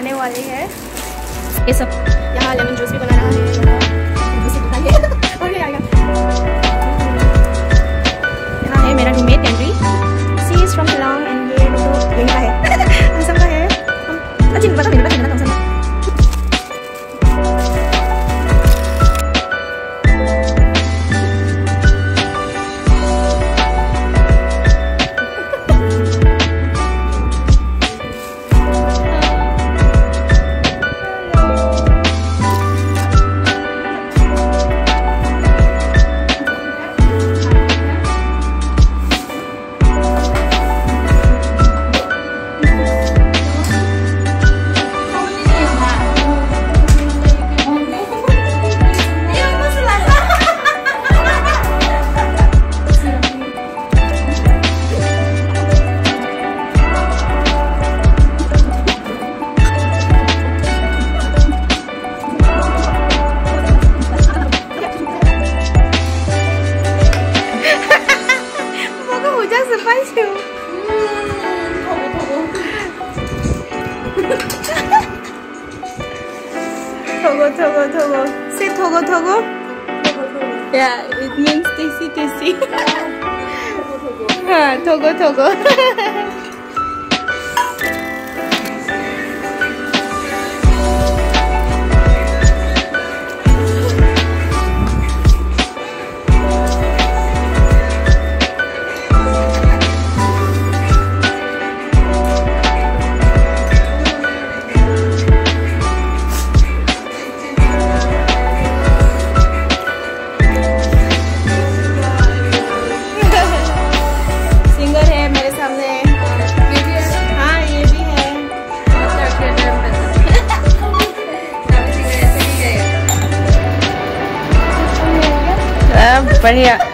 खाने वाले हैं। ये सब। यहाँ लेमन जूस भी बना रहा है। Togo, Togo, Togo. Say Togo, Togo. Yeah, it means tasty, tasty. Togo, Togo. 不是呀。